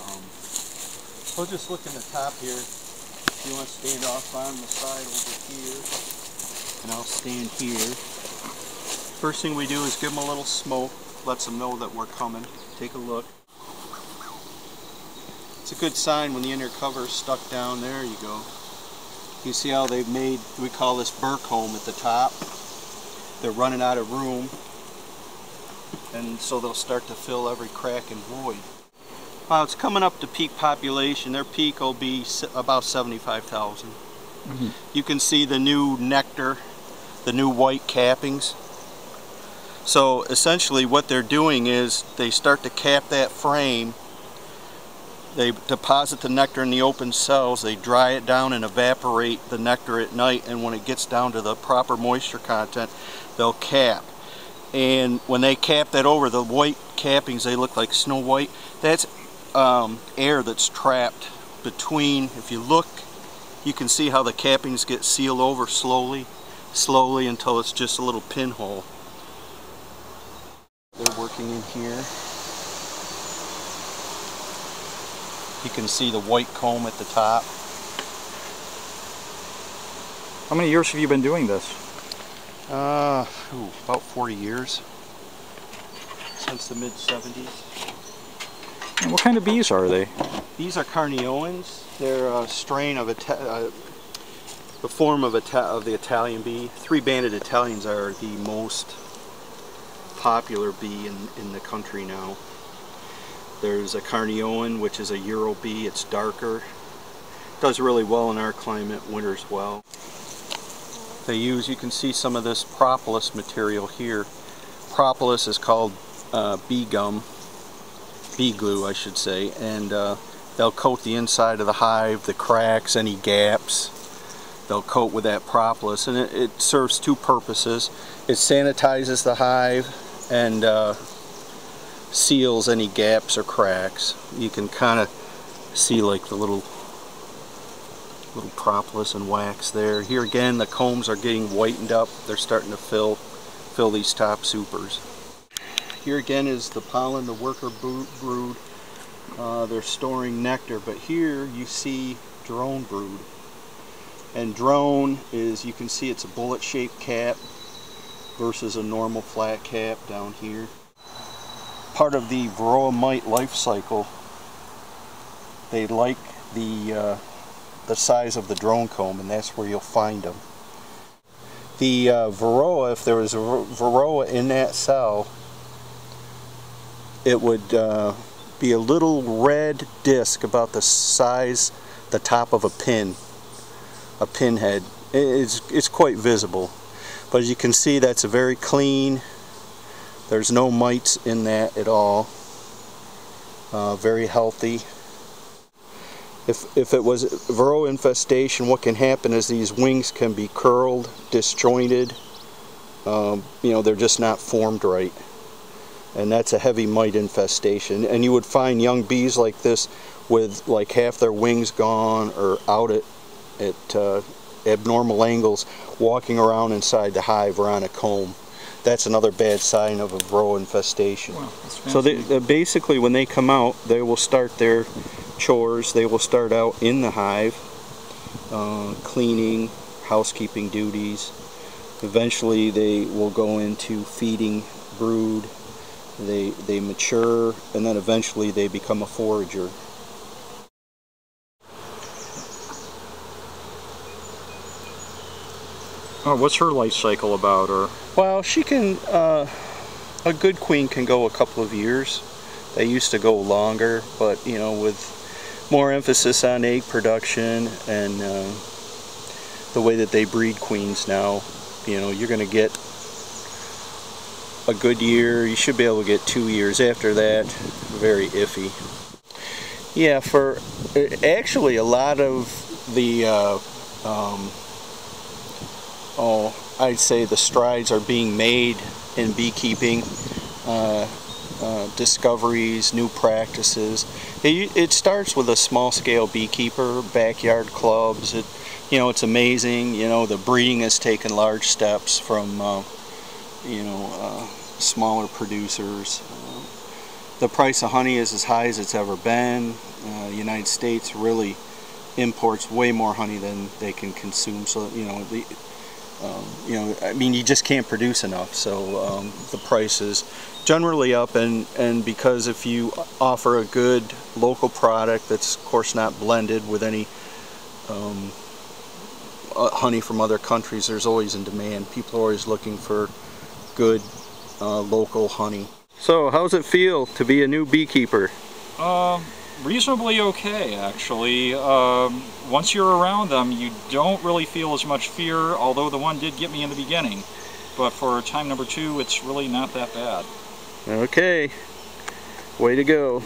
Um, we'll just look in the top here. If you want to stand off on the side over here, and I'll stand here. First thing we do is give them a little smoke, lets them know that we're coming. Take a look. It's a good sign when the inner cover is stuck down. There you go. You see how they've made, we call this burr comb at the top. They're running out of room, and so they'll start to fill every crack and void. Well, it's coming up to peak population. Their peak will be about 75,000. Mm -hmm. You can see the new nectar, the new white cappings. So essentially what they're doing is they start to cap that frame they deposit the nectar in the open cells, they dry it down and evaporate the nectar at night and when it gets down to the proper moisture content they'll cap. And when they cap that over, the white cappings, they look like snow white. That's um, air that's trapped between, if you look, you can see how the cappings get sealed over slowly, slowly until it's just a little pinhole. They're working in here. You can see the white comb at the top. How many years have you been doing this? Uh, ooh, about 40 years. Since the mid-70s. And what kind of bees are they? These are Carniolans. They're a strain of a uh, the form of, a of the Italian bee. Three-banded Italians are the most popular bee in, in the country now. There's a Carniolan, which is a Euro bee. It's darker. Does really well in our climate, winters well. They use, you can see some of this propolis material here. Propolis is called uh, bee gum bee glue I should say and uh, they'll coat the inside of the hive, the cracks, any gaps. They'll coat with that propolis and it, it serves two purposes. It sanitizes the hive and uh, seals any gaps or cracks. You can kind of see like the little little propolis and wax there. Here again the combs are getting whitened up. They're starting to fill fill these top supers here again is the pollen, the worker brood. Uh, they're storing nectar, but here you see drone brood. And drone is, you can see it's a bullet-shaped cap versus a normal flat cap down here. Part of the varroa mite life cycle, they like the, uh, the size of the drone comb, and that's where you'll find them. The uh, varroa, if there was a varroa in that cell, it would uh, be a little red disc about the size, the top of a pin, a pinhead. It's, it's quite visible. But as you can see, that's a very clean, there's no mites in that at all. Uh, very healthy. If, if it was varroa infestation, what can happen is these wings can be curled, disjointed. Um, you know, they're just not formed right and that's a heavy mite infestation. And you would find young bees like this with like half their wings gone or out at, at uh, abnormal angles walking around inside the hive or on a comb. That's another bad sign of a varroa infestation. Wow, so they, they, basically when they come out they will start their chores. They will start out in the hive uh, cleaning housekeeping duties. Eventually they will go into feeding brood they, they mature and then eventually they become a forager. Oh, what's her life cycle about? Or Well, she can, uh, a good queen can go a couple of years. They used to go longer, but you know, with more emphasis on egg production and uh, the way that they breed queens now, you know, you're going to get a good year. You should be able to get two years. After that, very iffy. Yeah, for actually a lot of the, uh, um, oh, I'd say the strides are being made in beekeeping. Uh, uh, discoveries, new practices. It, it, starts with a small-scale beekeeper, backyard clubs. It, you know, it's amazing. You know, the breeding has taken large steps from uh, you know, uh, smaller producers. Uh, the price of honey is as high as it's ever been. Uh, the United States really imports way more honey than they can consume. So you know the um, you know I mean you just can't produce enough. So um, the price is generally up, and and because if you offer a good local product that's of course not blended with any um, uh, honey from other countries, there's always in demand. People are always looking for good uh, local honey. So how's it feel to be a new beekeeper? Um, reasonably okay, actually. Um, once you're around them, you don't really feel as much fear, although the one did get me in the beginning. But for time number two, it's really not that bad. Okay, way to go.